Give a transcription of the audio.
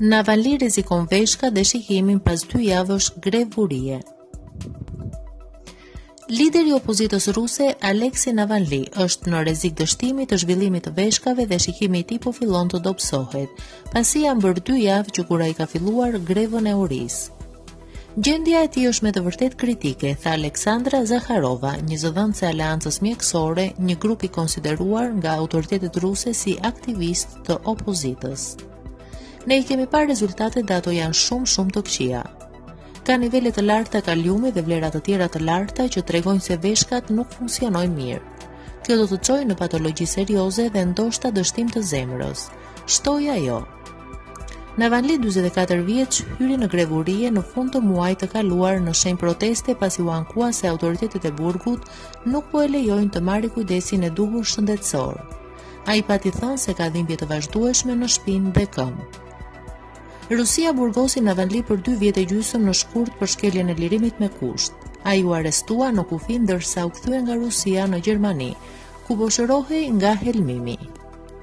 Navalny rrezikon veshka dhe shikimin pas dy javësh grevë urie. Lideri i opozitës ruse, Alexei Navalny, është në rrezik dështimi të zhvillimit të veshkave dhe shikimi i tij po fillon të dobësohet, pasi janë bërë dy javë që kur ai ka filluar grevën e urisë. Gjendja e tij është me të vërtetë kritike, tha Aleksandra Zakharova, një zëdhënëse e Aleancës Mjekësore, një grup i konsideruar nga autoritetet ruse si aktivistë të opozitës. Ne i kemi parë rezultatet dhe ato janë shumë shumë të këqija. Ka nivele të larta kaliumi dhe vlera të tjera të larta që tregojnë se veshkat nuk funksionojnë mirë. Kjo do të çojë në patologji serioze dhe ndoshta dështim të zemrës, Shtoi ajo. Navalny 44 vjeç hyri në grevë urie në fund të muajit të kaluar në shenjë proteste pasi u ankua se autoritetet e burgut nuk po e lejojnë të marrë kujdesin e duhur shëndetësor. Ai pati thënë se ka dhimbje të vazhdueshme në shpinë dhe këmbë. Rusia burgosi Navalny për 2 vjet e gjysmë në shkurt për shkeljen e lirimit me kusht. Ai u arrestua në kufi ndërsa u kthye nga Rusia në Gjermani, ku po shërohej nga helmimi.